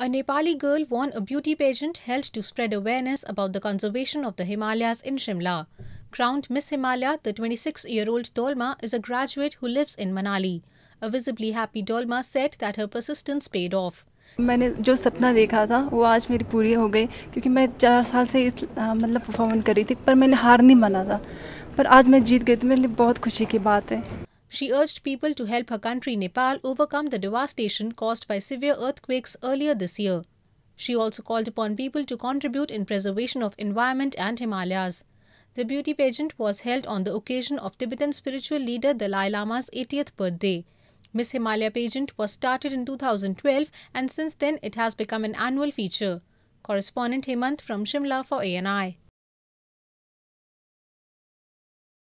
A Nepali girl won a beauty pageant held to spread awareness about the conservation of the Himalayas in Shimla. Crowned Miss Himalaya, the 26-year-old Dolma is a graduate who lives in Manali. A visibly happy Dolma said that her persistence paid off. मैंने जो सपना देखा था वो आज मेरी पूरी हो गई क्योंकि मैं चार साल से इस मतलब परफॉर्मेंस कर रही थी पर मैंने हार नहीं माना था पर आज मैं जीत गई तो मेरे लिए बहुत खुशी की बात है She urged people to help her country Nepal overcome the devastation caused by severe earthquakes earlier this year. She also called upon people to contribute in preservation of environment and Himalayas. The beauty pageant was held on the occasion of Tibetan spiritual leader Dalai Lama's 80th birthday. Miss Himalaya pageant was started in 2012 and since then it has become an annual feature. Correspondent Hemant from Shimla for ANI.